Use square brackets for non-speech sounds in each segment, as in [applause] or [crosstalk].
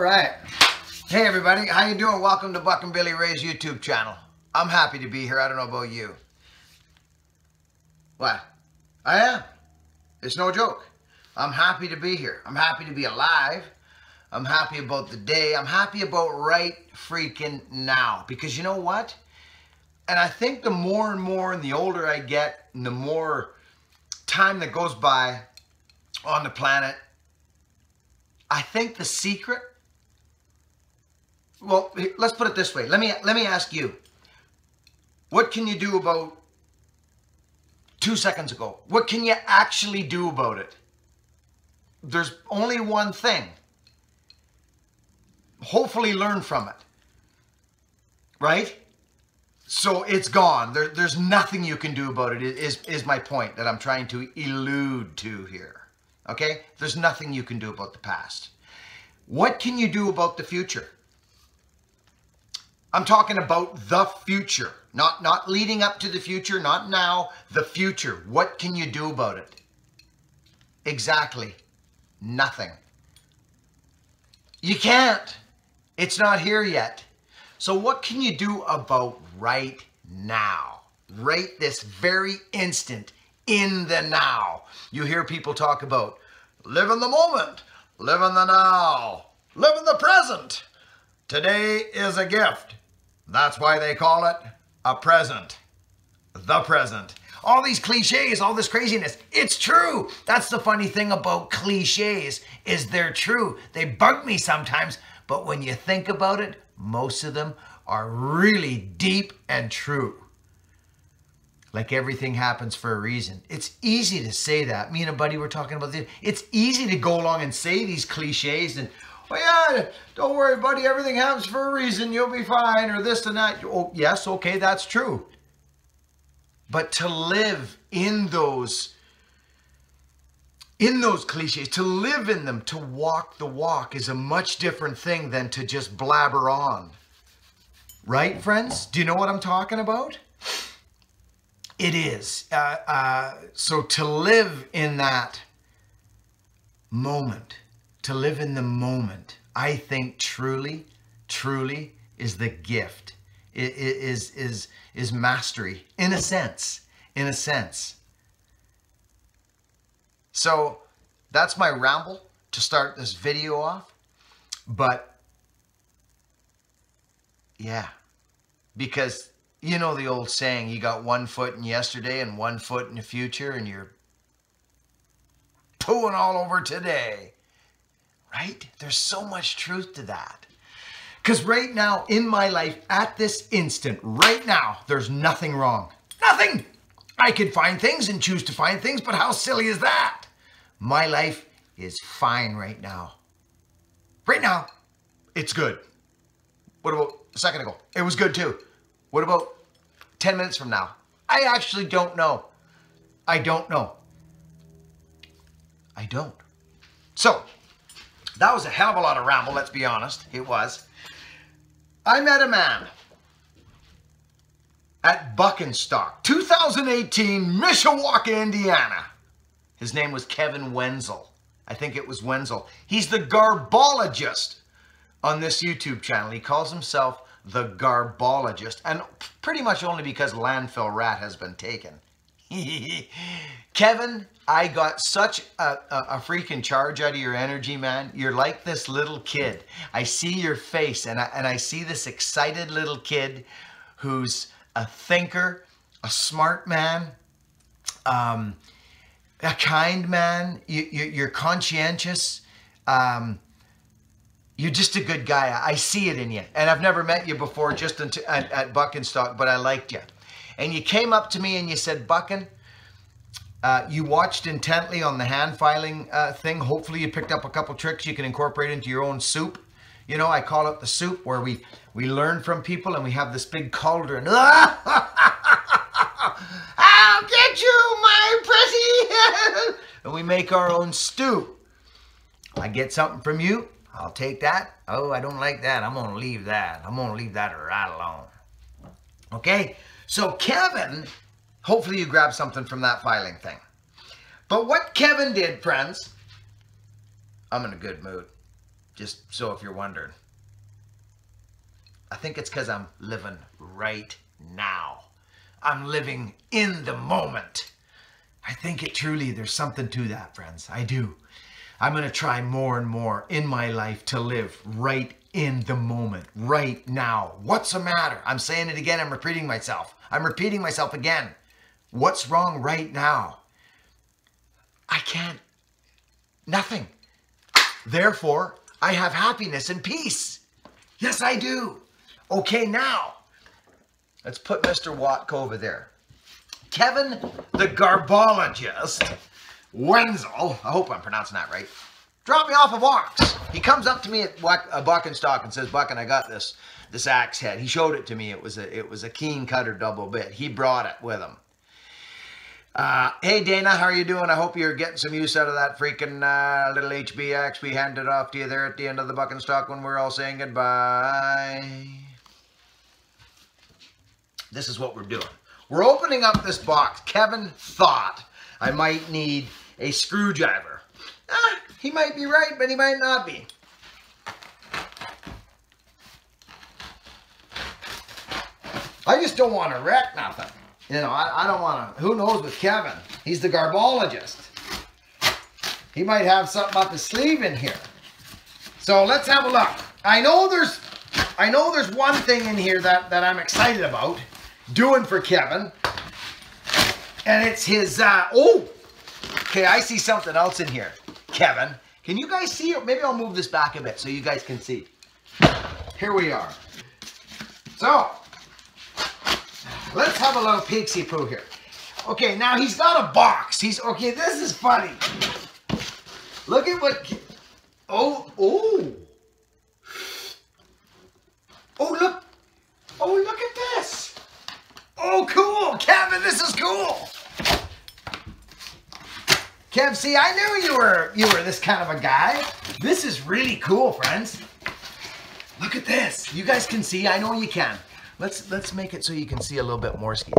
All right. Hey everybody, how you doing? Welcome to Buckin' Billy Ray's YouTube channel. I'm happy to be here. I don't know about you. What? I am. It's no joke. I'm happy to be here. I'm happy to be alive. I'm happy about the day. I'm happy about right freaking now. Because you know what? And I think the more and more and the older I get, and the more time that goes by on the planet, I think the secret well, let's put it this way. Let me let me ask you. What can you do about two seconds ago? What can you actually do about it? There's only one thing. Hopefully learn from it. Right? So it's gone. There, there's nothing you can do about it, is, is my point that I'm trying to elude to here. Okay? There's nothing you can do about the past. What can you do about the future? I'm talking about the future, not, not leading up to the future, not now, the future. What can you do about it? Exactly nothing. You can't. It's not here yet. So what can you do about right now? Right this very instant, in the now. You hear people talk about live in the moment, live in the now, live in the present. Today is a gift. That's why they call it a present. The present. All these cliches, all this craziness, it's true. That's the funny thing about cliches is they're true. They bug me sometimes, but when you think about it, most of them are really deep and true. Like everything happens for a reason. It's easy to say that. Me and a buddy were talking about this. It's easy to go along and say these cliches and well, yeah, don't worry, buddy. Everything happens for a reason. You'll be fine, or this and that. Oh, yes, okay, that's true. But to live in those, in those cliches, to live in them, to walk the walk is a much different thing than to just blabber on. Right, friends? Do you know what I'm talking about? It is. Uh, uh, so to live in that moment to live in the moment, I think truly, truly is the gift. It is is is mastery in a sense. In a sense. So that's my ramble to start this video off. But yeah, because you know the old saying, you got one foot in yesterday and one foot in the future, and you're pooing all over today right? There's so much truth to that. Because right now in my life, at this instant, right now, there's nothing wrong. Nothing! I can find things and choose to find things, but how silly is that? My life is fine right now. Right now, it's good. What about a second ago? It was good too. What about 10 minutes from now? I actually don't know. I don't know. I don't. So, that was a hell of a lot of ramble, let's be honest. It was. I met a man at Buckenstock, 2018, Mishawaka, Indiana. His name was Kevin Wenzel. I think it was Wenzel. He's the garbologist on this YouTube channel. He calls himself the garbologist, and pretty much only because landfill rat has been taken. [laughs] Kevin, I got such a, a, a, freaking charge out of your energy, man. You're like this little kid. I see your face and I, and I see this excited little kid who's a thinker, a smart man, um, a kind man. You, you, are conscientious. Um, you're just a good guy. I see it in you. And I've never met you before just at, at Buckenstock, but I liked you and you came up to me and you said, Buckin, uh, you watched intently on the hand filing uh, thing. Hopefully you picked up a couple tricks you can incorporate into your own soup. You know, I call it the soup where we, we learn from people and we have this big cauldron. [laughs] I'll get you, my pretty. [laughs] and we make our own stew. I get something from you, I'll take that. Oh, I don't like that. I'm to leave that. I'm to leave that right alone. Okay? So Kevin, hopefully you grabbed something from that filing thing. But what Kevin did, friends, I'm in a good mood. Just so if you're wondering. I think it's because I'm living right now. I'm living in the moment. I think it truly, there's something to that, friends. I do. I'm going to try more and more in my life to live right in the moment, right now. What's the matter? I'm saying it again. I'm repeating myself. I'm repeating myself again. What's wrong right now? I can't. Nothing. Therefore, I have happiness and peace. Yes, I do. Okay, now, let's put Mr. Watko over there. Kevin, the garbologist, Wenzel, I hope I'm pronouncing that right, dropped me off a box. He comes up to me at uh, Buck and Stock and says, Buck, and I got this this axe head. He showed it to me. It was a it was a Keen Kutter double bit. He brought it with him. Uh, hey Dana, how are you doing? I hope you're getting some use out of that freaking uh, little HB axe we handed off to you there at the end of the Buck and Stock when we're all saying goodbye. This is what we're doing. We're opening up this box. Kevin thought I might need a screwdriver. Ah, he might be right, but he might not be. I just don't want to wreck nothing. You know, I, I don't want to, who knows with Kevin? He's the garbologist. He might have something up his sleeve in here. So let's have a look. I know there's, I know there's one thing in here that, that I'm excited about doing for Kevin. And it's his, uh, oh, okay, I see something else in here. Kevin, can you guys see? Maybe I'll move this back a bit so you guys can see. Here we are. So, let's have a little peeksy poo here. Okay, now he's got a box. He's, okay, this is funny. Look at what, oh, oh. Oh, look. Oh, look at this. Oh, cool. Kevin, this is cool. Kev, see, I knew you were you were this kind of a guy. This is really cool, friends. Look at this. You guys can see. I know you can. Let's let's make it so you can see a little bit more skis.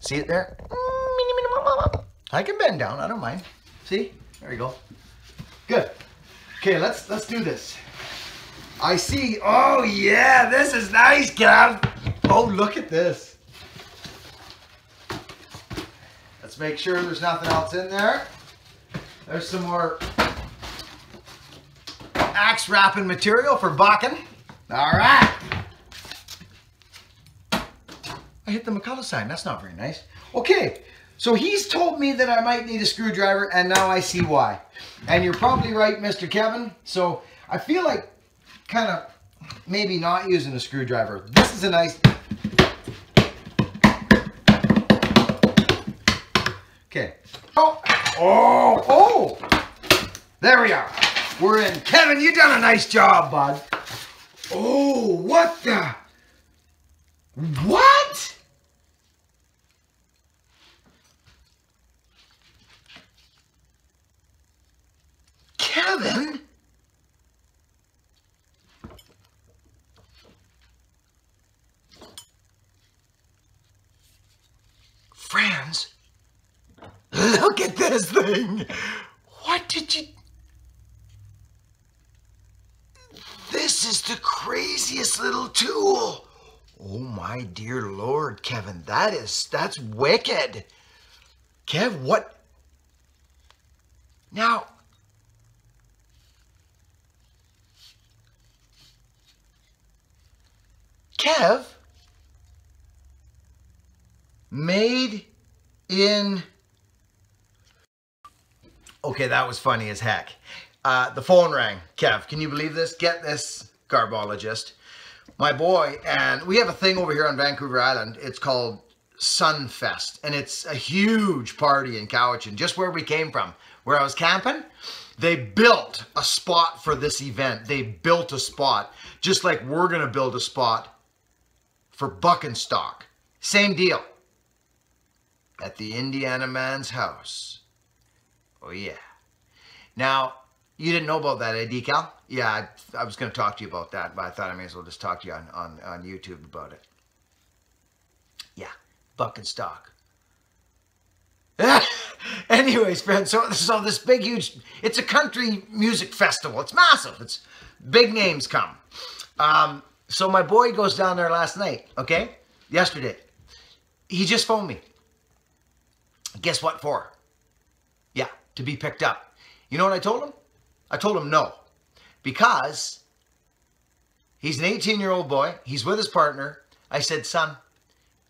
See it there? I can bend down. I don't mind. See? There you go. Good. Okay, let's let's do this. I see. Oh yeah, this is nice, Kev. Oh, look at this. Let's make sure there's nothing else in there. There's some more axe wrapping material for bucking. All right. I hit the McCulloch sign. That's not very nice. Okay, so he's told me that I might need a screwdriver, and now I see why. And you're probably right, Mr. Kevin. So I feel like kind of maybe not using a screwdriver. This is a nice... Okay. Oh, oh, oh! There we are. We're in. Kevin, you done a nice job, bud. Oh, what the? What? Kevin? Friends, look at this thing. What did you... This is the craziest little tool. Oh my dear Lord, Kevin, that is, that's wicked. Kev, what? Now, Kev, made in, okay, that was funny as heck. Uh, the phone rang. Kev, can you believe this? Get this, garbologist. My boy, and we have a thing over here on Vancouver Island. It's called Sunfest, and it's a huge party in Cowichan, just where we came from, where I was camping. They built a spot for this event. They built a spot, just like we're going to build a spot for buck and stock. Same deal. At the Indiana man's house. Oh, yeah. Now, you didn't know about that, eh, Decal? Yeah, I, I was going to talk to you about that, but I thought I may as well just talk to you on, on, on YouTube about it. Yeah, buck and stock. [laughs] Anyways, friends, so so this big huge it's a country music festival. It's massive. It's big names come. Um, so my boy goes down there last night, okay? Yesterday. He just phoned me. Guess what for? To be picked up. You know what I told him? I told him no. Because he's an 18 year old boy, he's with his partner. I said, son,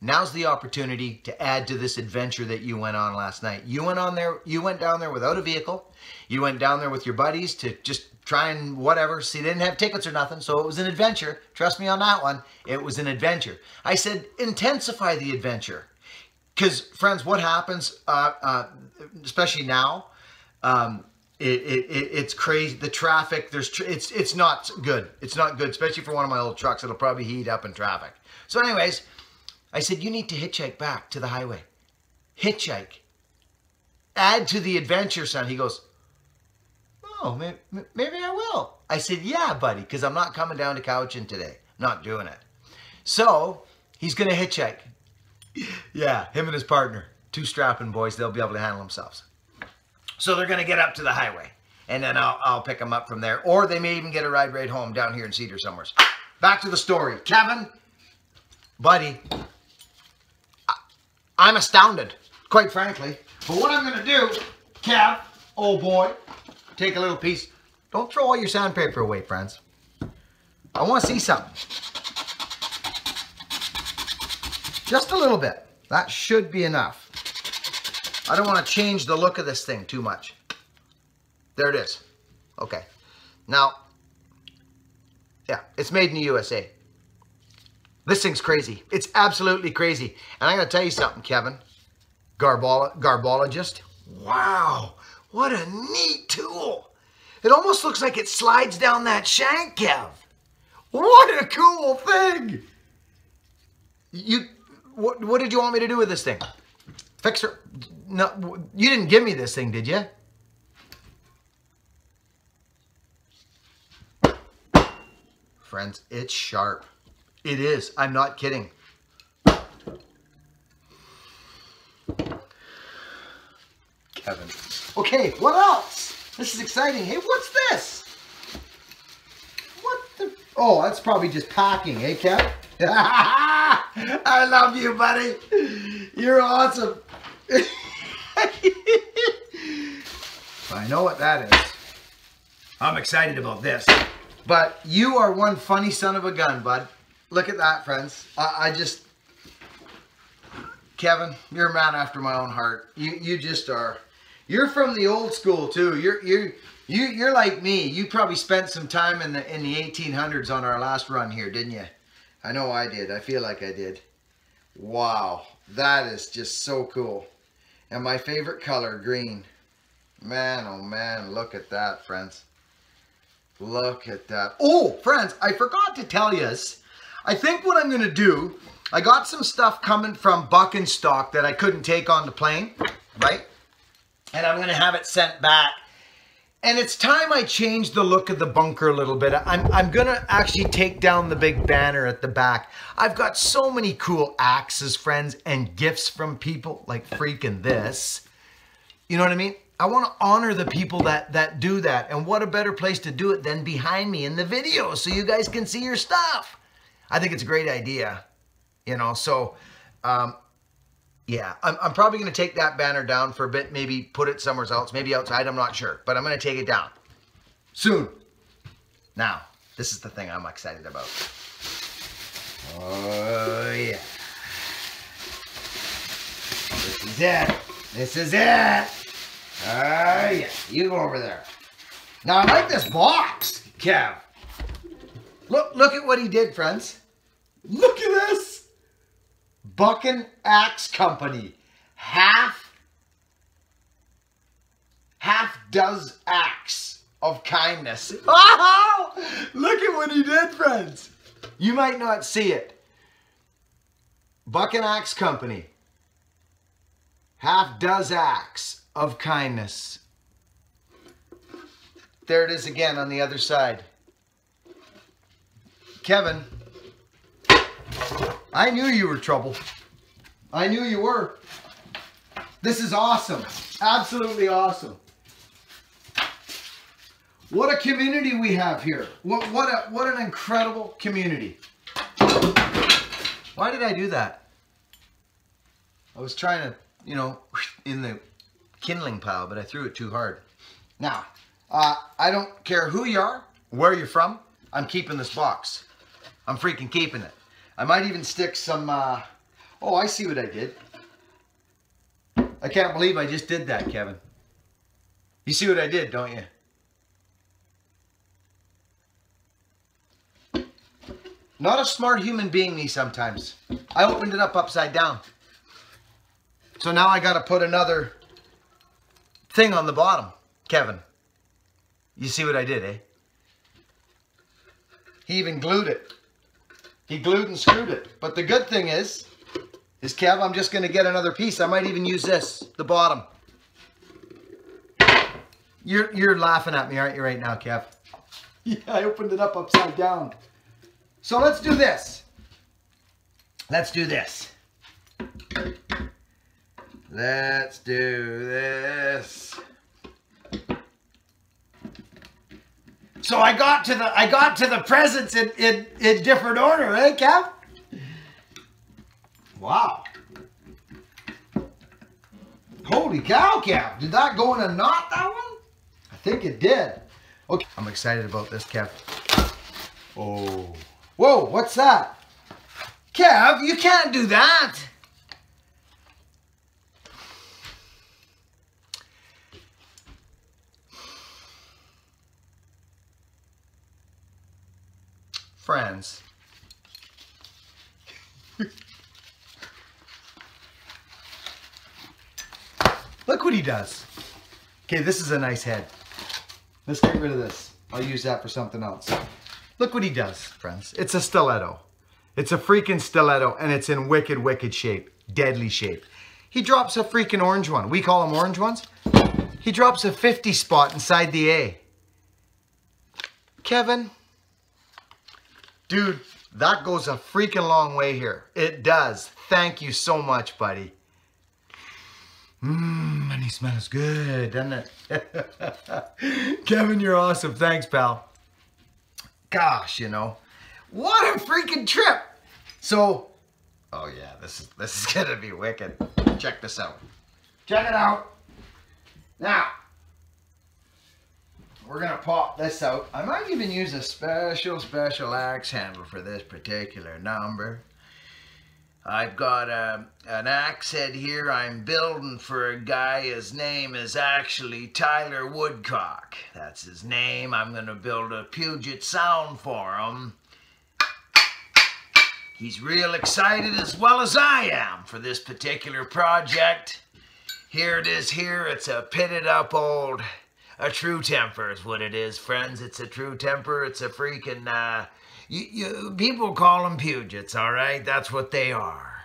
now's the opportunity to add to this adventure that you went on last night. You went on there, you went down there without a vehicle. You went down there with your buddies to just try and whatever. See, they didn't have tickets or nothing, so it was an adventure. Trust me on that one. It was an adventure. I said, intensify the adventure. Because, friends, what happens, uh, uh, especially now, um, it, it, it, it's crazy. The traffic, there's tr it's it's not good. It's not good, especially for one of my old trucks. It'll probably heat up in traffic. So, anyways, I said, you need to hitchhike back to the highway. Hitchhike. Add to the adventure, son. He goes, oh, maybe, maybe I will. I said, yeah, buddy, because I'm not coming down to Cowichan today. not doing it. So he's going to hitchhike. [laughs] yeah, him and his partner. Two strapping boys. They'll be able to handle themselves. So they're going to get up to the highway. And then I'll, I'll pick them up from there. Or they may even get a ride right home down here in Cedar somewhere. Back to the story. Kevin, buddy, I'm astounded, quite frankly. But what I'm going to do, Kev, oh boy, take a little piece. Don't throw all your sandpaper away, friends. I want to see something. Just a little bit. That should be enough. I don't want to change the look of this thing too much. There it is. Okay. Now, yeah, it's made in the USA. This thing's crazy. It's absolutely crazy. And I'm going to tell you something, Kevin. Garbolo garbologist. Wow. What a neat tool. It almost looks like it slides down that shank, Kev. What a cool thing. You, what, what did you want me to do with this thing? Fix her? No, you didn't give me this thing, did you? Friends, it's sharp. It is. I'm not kidding. Kevin. Okay, what else? This is exciting. Hey, what's this? What the? Oh, that's probably just packing, eh, Kev? [laughs] I love you, buddy. You're awesome. [laughs] I know what that is. I'm excited about this. But you are one funny son of a gun, bud. Look at that, friends. I, I just, Kevin, you're a man after my own heart. You you just are. You're from the old school too. You're you you you're like me. You probably spent some time in the in the 1800s on our last run here, didn't you? I know I did. I feel like I did. Wow, that is just so cool. And my favorite color, green. Man, oh man, look at that, friends. Look at that. Oh, friends, I forgot to tell you I think what I'm going to do, I got some stuff coming from Buck and Stock that I couldn't take on the plane, right? And I'm going to have it sent back. And it's time I change the look of the bunker a little bit. I'm, I'm going to actually take down the big banner at the back. I've got so many cool axes, friends, and gifts from people like freaking this. You know what I mean? I want to honor the people that, that do that. And what a better place to do it than behind me in the video so you guys can see your stuff. I think it's a great idea, you know. So, um, yeah, I'm, I'm probably going to take that banner down for a bit, maybe put it somewhere else, maybe outside, I'm not sure. But I'm going to take it down soon. Now, this is the thing I'm excited about. Oh, yeah. This is it. This is it. Ah, oh, yeah. You go over there. Now, I like this box, Kev. Look, look at what he did, friends. Look at this. Bucking Axe Company. Half, half does acts of kindness. Oh, [laughs] look at what he did, friends. You might not see it. Buck and Axe Company. Half does acts of kindness. There it is again on the other side. Kevin, I knew you were trouble. I knew you were. This is awesome. Absolutely awesome. What a community we have here. What, what, a, what an incredible community. Why did I do that? I was trying to, you know, in the kindling pile, but I threw it too hard. Now, uh, I don't care who you are, where you're from, I'm keeping this box. I'm freaking keeping it. I might even stick some, uh, oh, I see what I did. I can't believe I just did that, Kevin. You see what I did, don't you? Not a smart human being, me sometimes. I opened it up upside down. So now I got to put another thing on the bottom, Kevin. You see what I did, eh? He even glued it. He glued and screwed it. But the good thing is, is Kev, I'm just going to get another piece. I might even use this, the bottom. You're, you're laughing at me, aren't you, right now, Kev? [laughs] Yeah, I opened it up upside down. So let's do this. Let's do this. Let's do this. So I got to the I got to the presents in in, in different order, eh, Kev? Wow. Holy cow, Kev. Did that go in a knot, that one? I think it did. Okay. I'm excited about this, Kev. Oh. Whoa, what's that? Kev, you can't do that. Friends. [laughs] Look what he does. Okay, this is a nice head. Let's get rid of this. I'll use that for something else. Look what he does, friends. It's a stiletto. It's a freaking stiletto, and it's in wicked, wicked shape. Deadly shape. He drops a freaking orange one. We call them orange ones. He drops a 50 spot inside the A. Kevin, dude, that goes a freaking long way here. It does. Thank you so much, buddy. Mmm, and he smells good, doesn't it? [laughs] Kevin, you're awesome. Thanks, pal. Gosh, you know, what a freaking trip. So, oh yeah, this is this is [laughs] gonna be wicked. Check this out. Check it out. Now, we're gonna pop this out. I might even use a special, special axe handle for this particular number. I've got a, an axe head here I'm building for a guy. His name is actually Tyler Woodcock. That's his name. I'm going to build a Puget Sound for him. He's real excited as well as I am for this particular project. Here it is here. It's a pitted up old, a true temper is what it is, friends. It's a true temper. It's a freaking, uh, you, you, people call them Pugets, all right? That's what they are.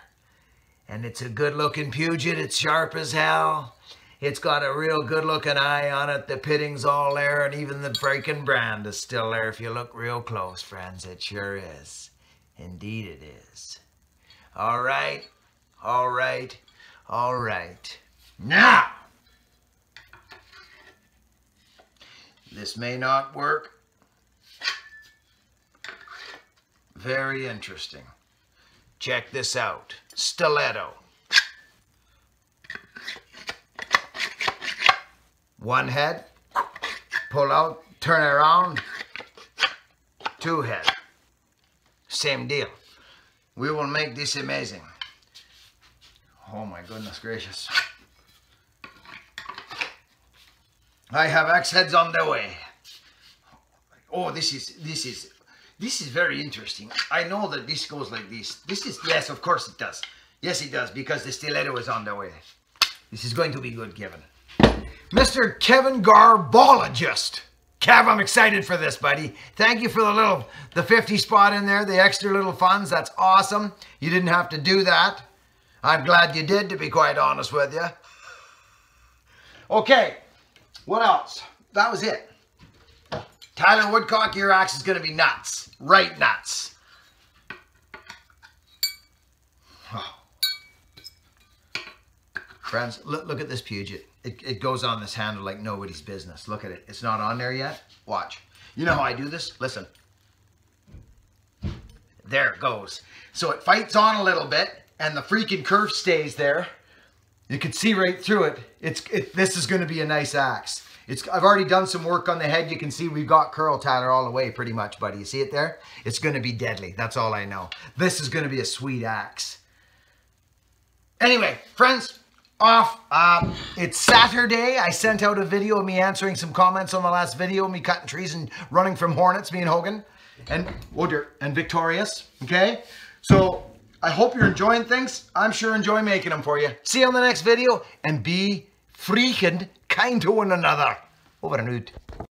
And it's a good-looking Puget. It's sharp as hell. It's got a real good-looking eye on it. The pitting's all there, and even the freaking brand is still there. If you look real close, friends, it sure is. Indeed it is. All right, all right, all right. Now, this may not work Very interesting. Check this out. Stiletto. One head, pull out, turn around, two head. Same deal. We will make this amazing. Oh my goodness gracious. I have axe heads on the way. Oh, this is, this is this is very interesting. I know that this goes like this. This is, yes, of course it does. Yes, it does, because the stiletto is on the way. This is going to be good, Kevin. Mr. Kevin Garbologist. Kev, I'm excited for this, buddy. Thank you for the little, the 50 spot in there, the extra little funds. That's awesome. You didn't have to do that. I'm glad you did, to be quite honest with you. Okay, what else? That was it. Tyler Woodcock, your axe is going to be nuts. Right nuts. [sighs] Friends, look, look at this Puget. It, it goes on this handle like nobody's business. Look at it. It's not on there yet. Watch. You know how I do this? Listen. There it goes. So it fights on a little bit and the freaking curve stays there. You can see right through it. It's it, This is going to be a nice axe. It's, I've already done some work on the head. You can see we've got curl tatter all the way pretty much, buddy. You see it there? It's going to be deadly. That's all I know. This is going to be a sweet axe. Anyway, friends, off. Uh, it's Saturday. I sent out a video of me answering some comments on the last video, me cutting trees and running from hornets, me and Hogan, and oh dear, and victorious. Okay, so I hope you're enjoying things. I'm sure enjoy making them for you. See you on the next video, and be freaking kind to one another. Over and out.